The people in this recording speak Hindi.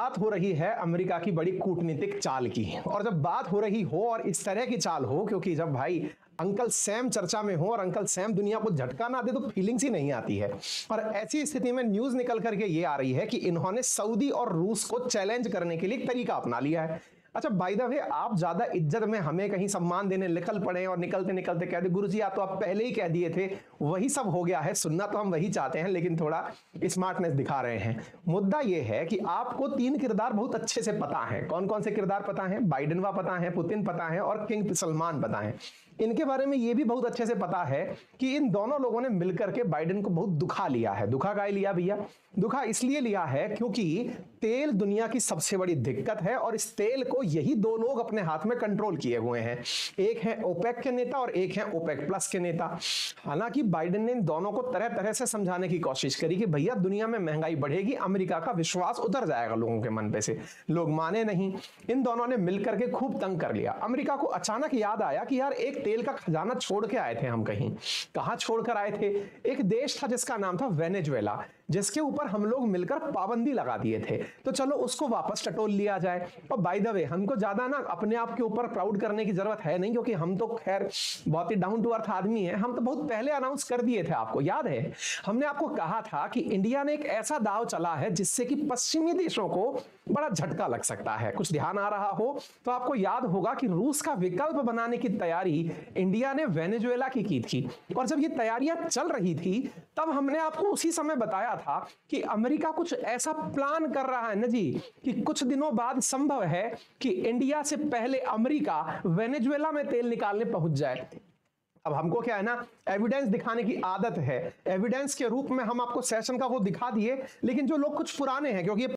बात हो रही है अमेरिका की बड़ी कूटनीतिक चाल की। और जब बात हो रही हो और इस तरह की चाल हो, क्योंकि जब भाई अंकल सैम चर्चा में हो और अंकल सैम दुनिया को झटका ना दे तो फीलिंग्स ही नहीं आती है। और ऐसी स्थिति में न्यूज़ निकल करके ये आ रही है कि इन्होंने सऊदी और रूस को चैलेंज करने के लिए तरीका अपना लिया है। अच्छा बाय द आप ज़्यादा इज़्ज़त में हमें कहीं सम्मान देने निकल पड़े और निकलते निकलते कह दे गुरु जी आप तो आप पहले ही कह दिए थे, वही सब हो गया है, सुनना तो हम वही चाहते हैं, लेकिन थोड़ा स्मार्टनेस दिखा रहे हैं। मुद्दा यह है कि आपको तीन किरदार बहुत अच्छे से पता है। कौन कौन से किरदार पता है? बाइडनवा पता है, पुतिन पता है और किंग सलमान पता है। इनके बारे में यह भी बहुत अच्छे से पता है कि इन दोनों लोगों ने मिलकर के बाइडेन को बहुत दुखा लिया है। दुखा गाय लिया भैया? दुखा इसलिए लिया है क्योंकि तेल दुनिया की सबसे बड़ी दिक्कत है और इस तेल को यही दो लोग अपने हाथ में कंट्रोल किए हुए हैं। एक है ओपेक के नेता और एक है ओपेक प्लस के नेता। हालाँकि बाइडेन ने इन दोनों को तरह तरह से समझाने की कोशिश करी कि भैया, दुनिया में महँगाई बढ़ेगी, अमेरिका का विश्वास उतर जाएगा लोगों के मन पे से। लोग माने नहीं। इन दोनों ने मिलकर के खूब तंग कर लिया। अमेरिका को अचानक याद आया कि यार, एक तेल का खजाना छोड़ के आए थे हम कहीं। कहाँ छोड़कर आए थे? एक देश था जिसका नाम था वेनेजुएला जिसके ऊपर हम लोग मिलकर पाबंदी लगा दिए थे। तो चलो उसको वापस टटोल लिया जाए। और बाय द वे हमको ज़्यादा ना अपने आप के ऊपर प्राउड करने की ज़रूरत है नहीं, क्योंकि हम तो खैर बहुत ही डाउन टू अर्थ आदमी है। हम तो बहुत पहले अनाउंस कर दिए थे आपको, याद है? हमने आपको कहा था कि इंडिया ने एक ऐसा दाव चला है जिससे कि पश्चिमी देशों को बड़ा झटका लग सकता है। कुछ ध्यान आ रहा हो तो आपको याद होगा कि रूस का विकल्प बनाने की तैयारी इंडिया ने वेनेजुएला की की थी। और जब ये तैयारियाँ चल रही थी, तब हमने आपको उसी समय बताया था कि अमेरिका कुछ ऐसा प्लान कर रहा है ना जी, कि कुछ दिनों बाद संभव है कि इंडिया से पहले अमेरिका वेनेजुएला में तेल निकालने पहुँच जाए। अब हमको क्या है ना एविडेंस दिखाने की आदत है। एविडेंस के रूप में हम आपको सेशन का वो दिखा दिए, लेकिन जो लोग कुछ पुराने हैं, क्योंकि ये